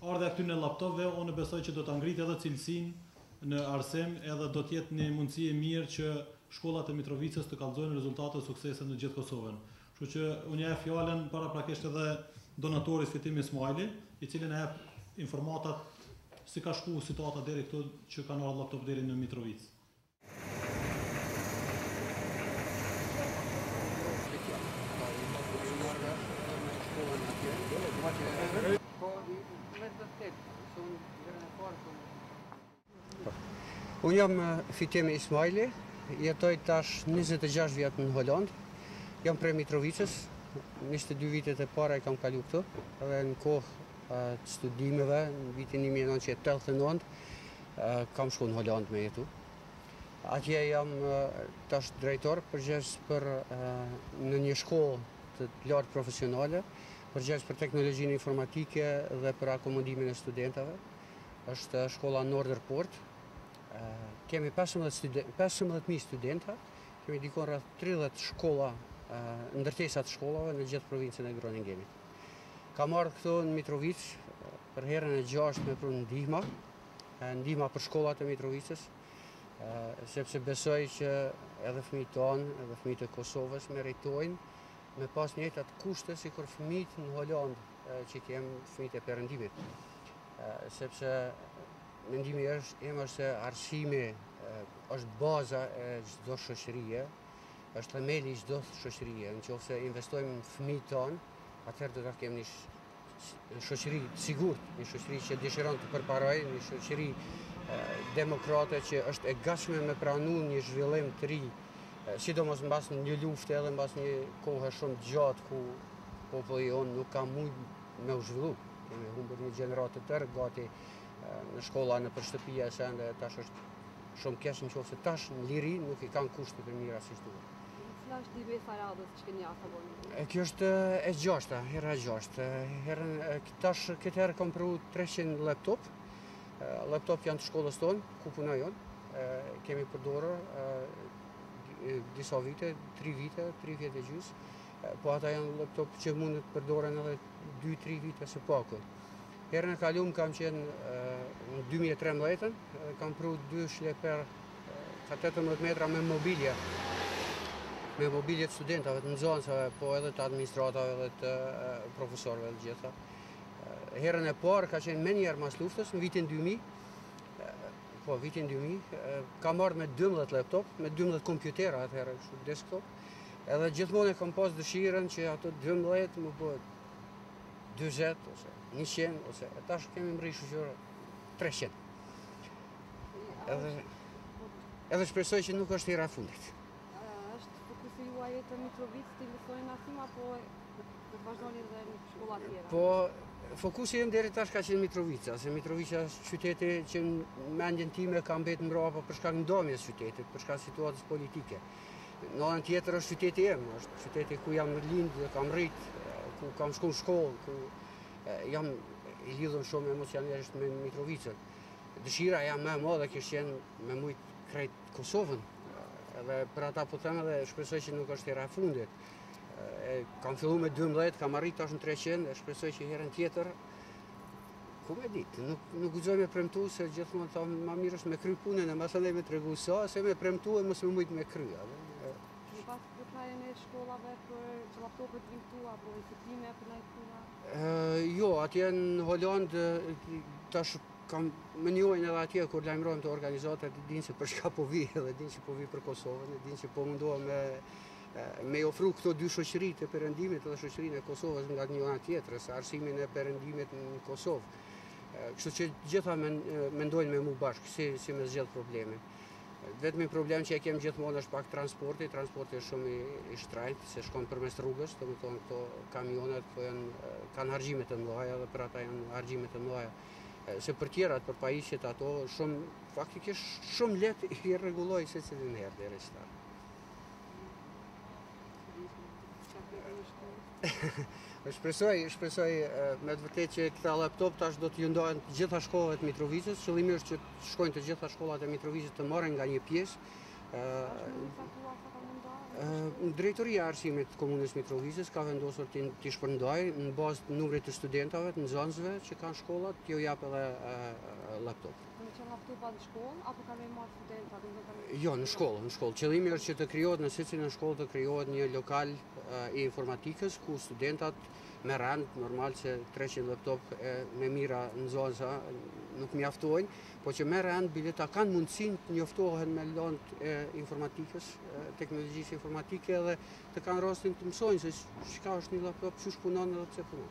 ardhja e këtyne laptopëve unë besoj që do ta ngrit edhe cilësinë në arsim edhe do të jetë një mundësi e mirë që shkollat e Mitrovicës të kallxojnë rezultate e suksese në gjithë Kosovën. Kështu që unë ia jap fjalën paraprakisht edhe donatorit Fitim Ismaili, i cili na jap informatat si ka shku situata deri këtu që kanë ardhur laptopë deri në Mitrovicë. Unë jam Fitim Ismaili, jetoj tash 26 vjet në Holandë, jam prej Mitrovicës, 22 vitet e para i kam kalu këtu, dhe në kohë të studimeve, në vitin 1989, Kam shku në Holandë me jetu. Atje jam tash drejtor përgjegjës për në një shkollë të lartë profesionale, përgjegjës për teknologjinë informatike dhe për akomodimin e studentave. Është shkolla Noorderpoort. Kemi 15.000 studenta, kemi dikund rreth 30 shkolla, ndërtesa t'shkollave në gjithë provincën e Groningenit. Kam ardhë këtu në Mitrovicë për herën e gjashtë me pru ndihma, ndihma për shkollat e Mitrovicës, sepse besoj që edhe fëmijët tanë, edhe fëmijët e Kosovës meritojnë me pas njëjtat kushte sikur fëmijët në Holandë që kemi fëmijët e perëndimit. Sepse mendimi i jem është se arsimi është baza e çdo shoqërie, është themeli i çdo shoqërie, në qoftë se investojmë në fëmijët tanë, atëherë do të kemi një një shoqëri të sigurt, një shoqëri që dëshiron të përparojë, një shoqëri demokrate që është e gatshme me pranu një zhvillim të ri, sidomos mbas një lufte edhe mbas një kohë shumë të gjatë ku populli jonë nuk ka mujt me u zhvillu. Kemi humbur një gjeneratë të tërë gati në shkolla nëpër shtëpia e sende, tash është shumë keq në qoftë se tash në liri nuk i kanë kushtet e mira siç duhet. Cila është ideja e radhës Ç'keni a favor me këtë? Kjo është e gjashta, hera e gjashtë. Tash këtë herë kam pru 300 laptop. Laptopët janë të shkollës tonë, ku punoj unë. Kemi përdorur disa vite, 3 vite, 3 vjet e gjys. Po ata janë laptop që mund të përdoren edhe 2-3 vite së paku. Herën e kalume kam qenë në 2013-ën, kam pru dy shleper ka 18 metra me mobilje, me mobilje të studentave, të nxansave, po edhe të administratës dhe të profesorve dhe gjitha. Herën e parë ka qenë menjëherë mas luftës, në vitin 2000, po vitin 2000, kam ardhë me 12 laptop, me 12 kompjutera atëherë, desktop, edhe gjithmonë e kam pas dëshirën që ato 12 me u bë 20 ose 100 ose e tash kemi mrri shqyr 300 edhe edhe shpresoj që nuk është hera e fundit është fokusi juaj veç Mitrovicë domethënë apo të vazhdoni edhe në shkolla tjera po fokusi im deri tash ka qenë Mitrovica se Mitrovica është qyteti që në mendjen time ka mbet mbrapa për shkak ndamjes qytetit për shkak situatës politike Në anën tjetër është qyteti im, është qyteti ku jam lind dhe kam rrit, ku kam shku në shkollë, ku jam i lidhun shumë emocionalisht me Mitrovicën. Dëshira jem më e madhe kish qenë me mujtë krejt Kosovën, dhe për ata po tham edhe shpresoj që nuk është hera e fundit. E, kam fillu me 12, kam arrit tash në 300, e shpresoj që herën tjetër Ku me dit, nuk, nuk guxoj me premtu se gjithmonë thamë ma mirë është me kry punën e masnej me tregu sa, se me premtu e mos me mujtë me kry. A, dhe, A e patë përkrahjen e shkollave për që laptopët të vinë këtu, apo e këtime për nëjë puna? jo, atje në Holandë, tash ka më njohin edhe atje, kur lajmërohna te organizatat, dinë që për shka po vij, edhe dinë që po vij për Kosovën, dinë që po mundohem me Me i afru këto dy shoqëri të perëndimit dhe shoqërinë e Kosovës nga një anë tjetër, sill arsimin e perëndimit në Kosovë. Kështu që gjithë mendojnë me mu bashkë, si, si me zgjidh problemin. Vetmi problem që e kemë gjithmonë është pak transporti, transporti është shumë i, shtrejtë, se shkon përmes rrugës, domethënë këto kamionet, këto janë, kanë harxhimet të mdhaja dhe për ata janë harxhimet të mdhaja. Se për tjerat, për pajisjet ato, shumë, faktikisht shumë lehtë i rregulloj secilën herë dhe reshtarë. Po shpresoj, shpresoj me të vërtetë që këta laptopë tash do t'ju ndahen të gjitha shkollave të Mitrovicës, qëllimi është që të shkojnë të gjitha shkollat e Mitrovicës të marrin nga një pjesë. Drejtoria e arsimit të komunës Mitrovicës ka vendosur t'i shpërndajë në bazë të numrit të studentave, të nxënësve që kanë shkollat, t'ju japë edhe laptopë. Këta laptopa në shkollë, apo kanë me marrë studenta? Jo, në shkollë, në shkollë. Qëllimi është që të krijohet në secilën në shkollë të krijohet një lokal i informatikës, ku studentat me rend, normal që 300 laptopë me mijëra nxënësa nuk mjaftojnë, po që me rend bile kanë mundësinë të njoftohen me lëndën e informatikës, teknologjisë informatike dhe të kanë rastin të mësojnë se shka është një laptop, qysh punon edhe pse punon.